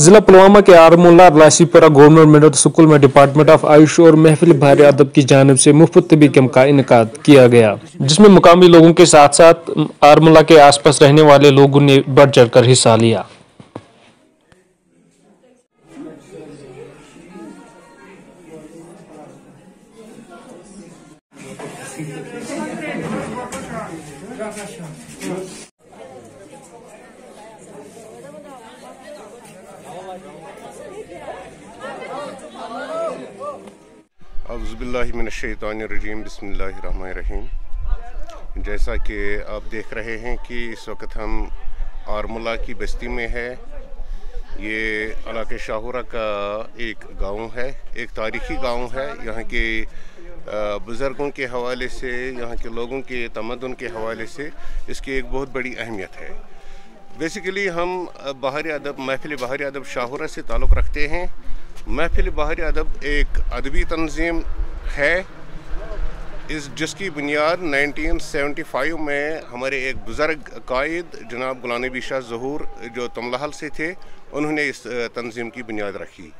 जिला पुलवामा के Armola Lassipora government middle school में डिपार्टमेंट ऑफ़ आयुष और महफिल भारी अदब की जानब से मुफ़्त तबी कैंप का इनका किया गया, जिसमें मुकामी लोगों के साथ साथ आरमोला के आसपास रहने वाले लोगों ने बढ़ चढ़कर हिस्सा लिया। अज़बिल्लिमिनशैतानरजीम बसमीम जैसा कि आप देख रहे हैं कि इस वक्त हम आरमुला की बस्ती में है। ये इलाके शाहरा का एक गाँव है, एक तारीख़ी गाँव है। यहाँ के बुज़ुर्गों के हवाले से, यहाँ के लोगों के तमदन के हवाले से इसकी एक बहुत बड़ी अहमियत है। बेसिकली हम बाहरी अदब, महफिल बाहरी अदब शाहरा से ताल्लुक़ रखते हैं। महफिल बाहरी अदब एक अदबी तंजीम है इस जिसकी बुनियाद 1975 में हमारे एक बुज़र्ग कायद जनाब गुलाम नबी शाह जहूर जो तमलाहल से थे, उन्होंने इस तंजीम की बुनियाद रखी।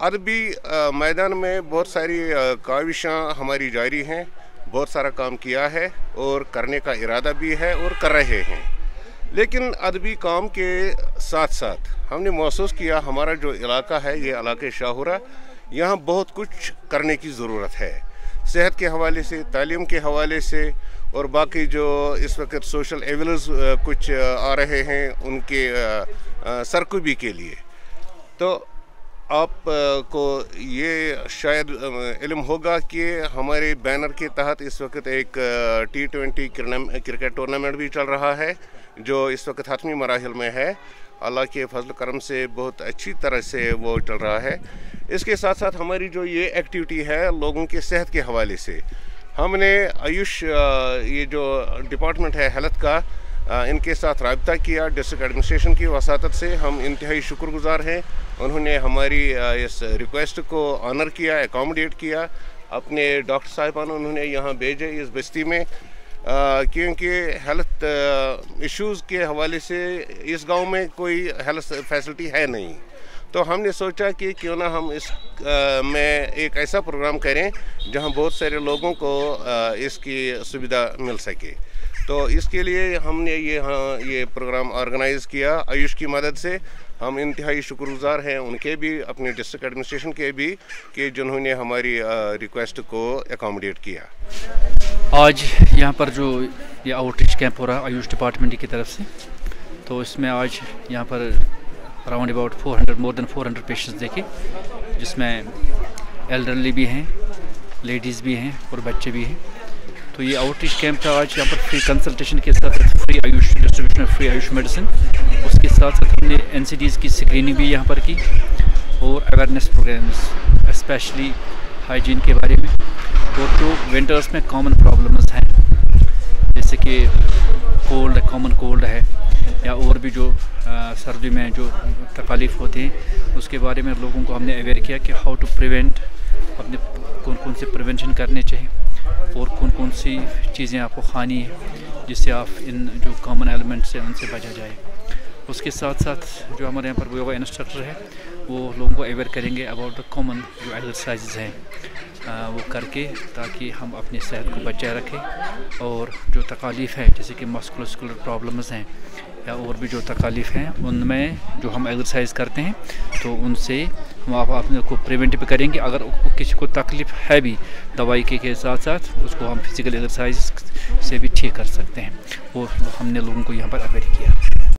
अदबी मैदान में बहुत सारी काविशाँ हमारी जारी हैं, बहुत सारा काम किया है और करने का इरादा भी है और कर रहे हैं। लेकिन अदबी काम के साथ साथ हमने महसूस किया, हमारा जो इलाका है, ये इलाके शाहरा, यहाँ बहुत कुछ करने की ज़रूरत है। सेहत के हवाले से, तालीम के हवाले से और बाकी जो इस वक्त सोशल एवल्स कुछ आ रहे हैं, उनके सरकुबी के लिए। तो आप को ये शायद इलम होगा कि हमारे बैनर के तहत इस वक्त एक टी ट्वेंटी क्रिकेट टूर्नामेंट भी चल रहा है। जो इस वक्त हतमी मराहल में है, अल्लाह के फजल करम से बहुत अच्छी तरह से वो चल रहा है। इसके साथ साथ हमारी जो ये एक्टिविटी है, लोगों के सेहत के हवाले से। हमने आयुष ये जो डिपार्टमेंट है हेल्थ का इनके साथ रबता किया डिस्ट्रिक्ट एडमिनिस्ट्रेशन की वसात से। हम इंतहाई शुक्रगुजार हैं। उन्होंने हमारी इस रिक्वेस्ट को ऑनर किया एकोमोडेट किया। अपने डॉक्टर साहिबान उन्होंने यहाँ भेजे इस बस्ती में। क्योंकि हेल्थ इश्यूज़ के हवाले से इस गाँव में कोई हेल्थ फैसिलिटी है नहीं। तो हमने सोचा कि क्यों ना हम इस में एक ऐसा प्रोग्राम करें जहाँ बहुत सारे लोगों को इसकी सुविधा मिल सके। तो इसके लिए हमने ये हाँ ये प्रोग्राम ऑर्गेनाइज़ किया आयुष की मदद से। हम इंतहाई शुक्रगुजार हैं उनके भी, अपने डिस्ट्रिक्ट एडमिनिस्ट्रेशन के भी, कि जिन्होंने हमारी रिक्वेस्ट को एकोमोडेट किया। आज यहाँ पर जो ये आउटरीच कैंप हो रहा है, आयुष डिपार्टमेंट की तरफ़ से तो इसमें आज यहाँ पर around about 400 more than 400 patients देखे, जिसमें एल्डरली भी हैं लेडीज़ भी हैं और बच्चे भी हैं। तो ये आउटरीच कैंप था आज यहाँ पर फ्री कंसल्टेशन के साथ free AYUSH distribution free AYUSH medicine उसके साथ साथ हमने एन की स्क्रीनिंग भी यहाँ पर की, और अवेयरनेस प्रोग्राम्स स्पेशली हाइजीन के बारे में। और जो विंटर्स में कॉमन प्रॉब्लम्स हैं। जैसे कि कोल्ड कॉमन कोल्ड है, या और भी जो सर्दी में जो तकालीफ होती हैं, उसके बारे में लोगों को हमने अवेयर किया कि हाउ टू प्रिवेंट अपने कौन कौन से प्रिवेंशन करने चाहिए, और कौन कौन सी चीज़ें आपको खानी है, जिससे आप इन जो कॉमन एलिमेंट से उनसे बचा जाए। उसके साथ साथ जो हमारे यहाँ पर योगा इंस्ट्रक्टर है, वो लोगों को अवेयर करेंगे अबाउट द कॉमन जो एक्सरसाइज हैं। वो करके ताकि हम अपनी सेहत को बचाए रखें और जो तकालीफ़ है जैसे कि मस्कुलस्कुलर प्रॉब्लम्स हैं या और भी जो तकालीफ़ हैं उनमें जो हम एक्सरसाइज करते हैं तो उनसे हम आप अपने को प्रिवेंट भी करेंगे। अगर किसी को तकलीफ़ है भी दवाई के, के साथ साथ उसको हम फ़िज़िकल एक्सरसाइज से भी ठीक कर सकते हैं। वो हमने लोगों को यहाँ पर अवेयर किया।